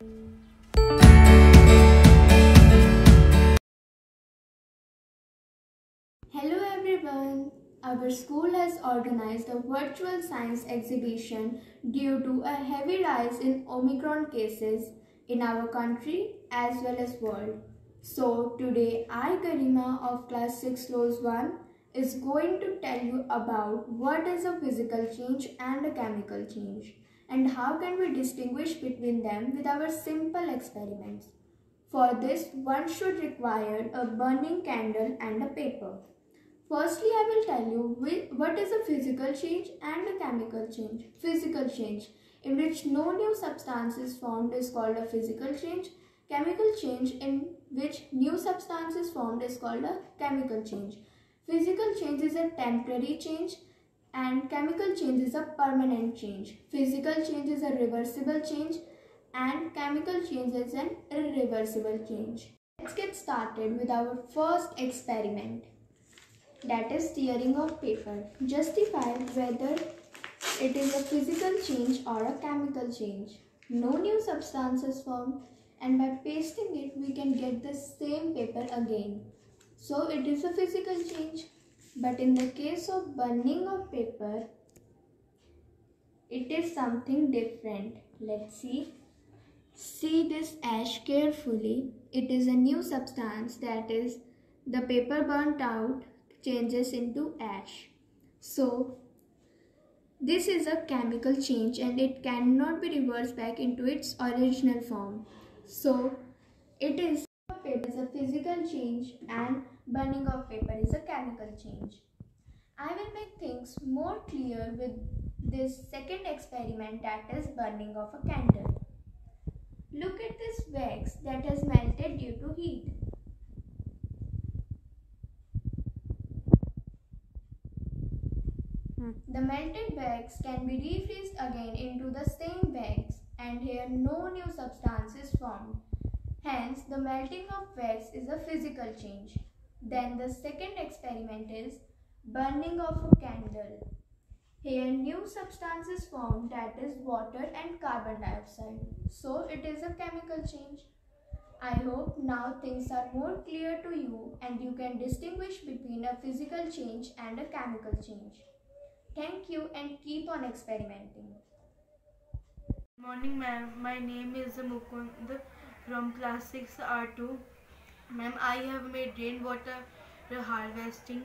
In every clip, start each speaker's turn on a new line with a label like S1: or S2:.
S1: Hello everyone. Our school has organized a virtual science exhibition due to a heavy rise in Omicron cases in our country as well as world. So today I Garima of class 6 rows 1 is going to tell you about what is a physical change and a chemical change and how can we distinguish between them with our simple experiments. For this one should require a burning candle and a paper. Firstly, I will tell you what is a physical change and a chemical change. Physical change, in which no new substance is formed, is called a physical change. Chemical change, in which new substance is formed, is called a chemical change. Physical change is a temporary change and chemical change is a permanent change. Physical change is a reversible change and chemical change is an irreversible change. Let's get started with our first experiment that is tearing of paper. Justify whether it is a physical change or a chemical change. No new substance is formed and by pasting it we can get the same paper again. So it is a physical change. But in the case of burning of paper, it is something different. Let's see. See this ash carefully. It is a new substance that is the paper burnt out changes into ash. So this is a chemical change and it cannot be reversed back into its original form. So it is a physical change and burning of paper is a chemical change. I will make things more clear with this second experiment that is burning of a candle. Look at this wax that has melted due to heat. Hmm. The melted wax can be refreezed again into the same wax and here no new substance is formed. Hence, the melting of wax is a physical change. Then the second experiment is burning of a candle. Here new substance is formed that is water and carbon dioxide. So it is a chemical change. I hope now things are more clear to you and you can distinguish between a physical change and a chemical change. Thank you and keep on experimenting.
S2: Morning ma'am, my name is Mukund from class 6 R2. Ma'am, I have made rainwater harvesting.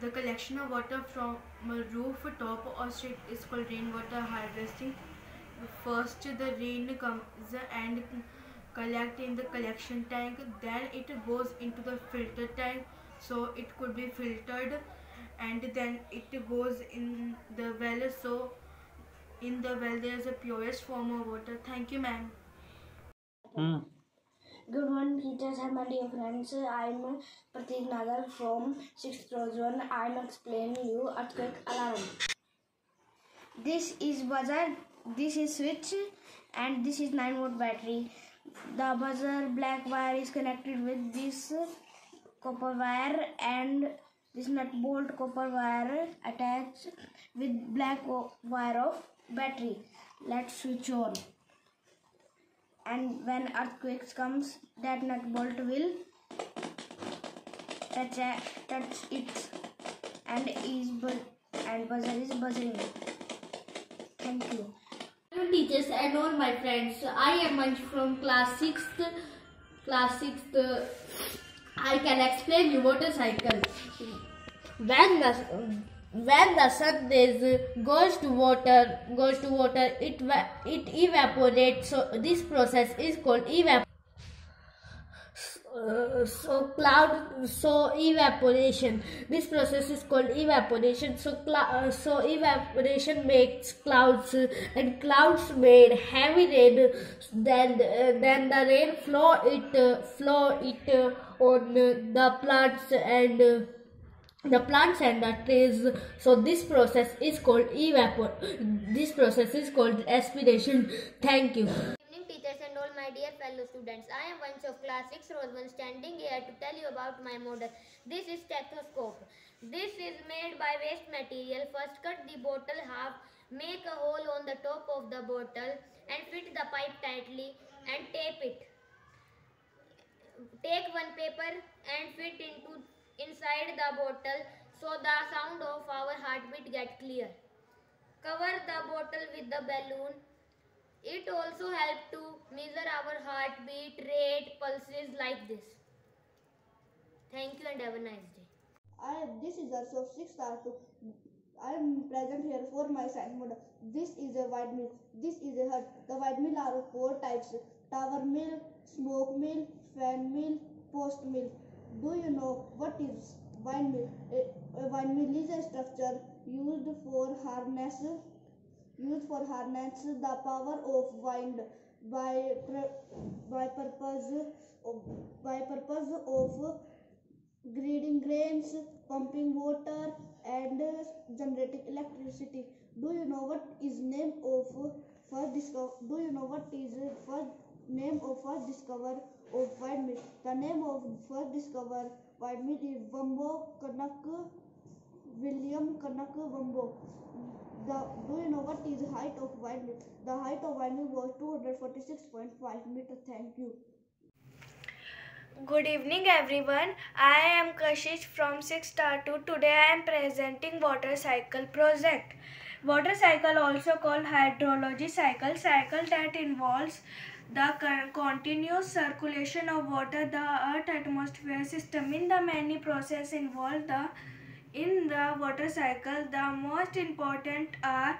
S2: The collection of water from a rooftop or street is called rainwater harvesting. First, the rain comes and collect in the collection tank. Then it goes into the filter tank, so it could be filtered, and then it goes in the well. So in the well, there is a purest form of water. Thank you, ma'am.
S3: Hmm. Good morning, teachers and my dear friends. I'm Pratik Nagar from 6th class 1. I'm explaining you earthquake alarm. This is buzzer, this is switch, and this is 9 volt battery. The buzzer black wire is connected with this copper wire and this nut bolt copper wire attached with black wire of battery. Let's switch on and when earthquakes comes that nut bolt will touch touch it. And is and buzzer is buzzing. Thank you.
S4: Hello teachers and all my friends. I am Manju from class 6th class 6th i can explain you water cycle. When the when the sun is goes to water goes to water it it evaporates. So this process is called evap uh, so cloud so evaporation. This process is called evaporation. So so evaporation makes clouds and clouds made heavy rain. Then uh, then the rain flow it uh, flow it on the plants and the plants and the trees so this process is called evapor this process is called aspiration. Thank you.
S5: Evening teachers and all my dear fellow students. I am one of class 6 Roseman standing here to tell you about my model. This is stethoscope. This is made by waste material. First cut the bottle half make a hole on the top of the bottle and fit the pipe tightly and tape it. Take one paper and fit into inside the bottle so the sound of our heartbeat get clear. Cover the bottle with the balloon. It also helps to measure our heartbeat rate pulses like this. Thank you and have a nice day.
S6: I this is also six star two. I am present here for my science model. This is a windmill. This is a hut. The windmill are four types: tower mill, smock mill, fan mill, post mill. Do you know what is windmill? A, wine is a structure used for harness used for harness the power of wind by by purpose of, by purpose of Greeding grains, pumping water, and generating electricity. Do you know what is name of first discover? Do you know what is first name of first discover of white meat? The name of first discover white meat is Wumbo Kanak William Kamkwamba. The, do you know what is height of white meat? The height of white meat was 246.5 meter. Thank you.
S7: Good evening everyone. I am Kashish from 6 star 2. Today I am presenting water cycle project. Water cycle also called hydrologic cycle, cycle that involves the continuous circulation of water, the earth atmosphere system. In the many process involved the in the water cycle, the most important are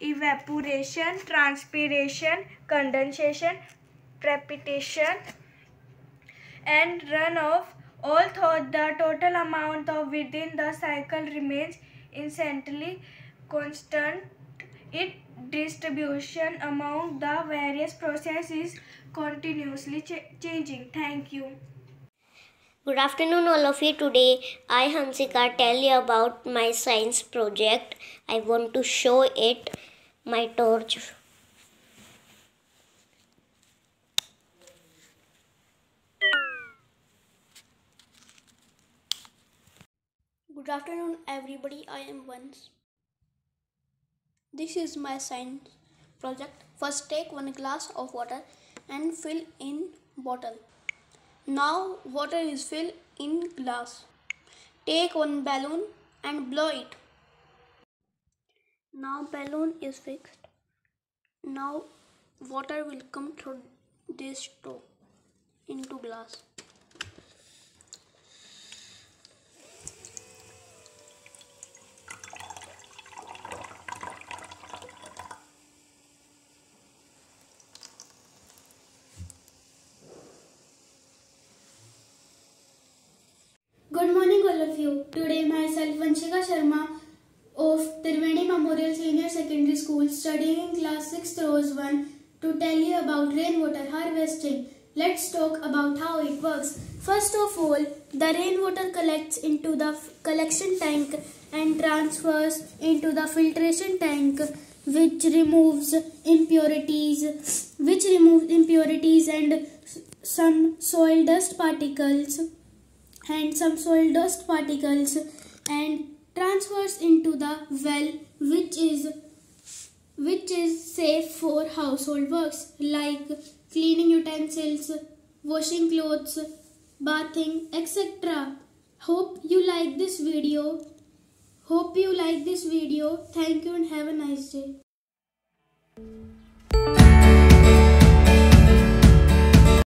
S7: evaporation, transpiration, condensation, precipitation, and runoff although the total amount of within the cycle remains essentially constant its distribution among the various processes continuously ch- changing thank you
S8: Good afternoon, all of you. Today, I, Hansika, tell you about my science project. I want to show it my torch.
S9: Good afternoon, everybody. I am Vans. This is my science project. First, take one glass of water and fill in bottle. Now, water is filled in glass. Take one balloon and blow it. Now, balloon is fixed. Now, water will come through this straw into glass.
S10: Good morning, all of you. Today, myself, Vanshika Sharma of Triveni Memorial Senior Secondary School, studying in class 6th rows 1, to tell you about rainwater harvesting. Let's talk about how it works. First of all, the rainwater collects into the collection tank and transfers into the filtration tank which removes impurities which removes impurities and some soil dust particles and some soil dust particles and transfers into the well which is which is safe for household works like cleaning utensils washing clothes bathing etc hope you like this video. Hope you like this video. Thank you and have a nice day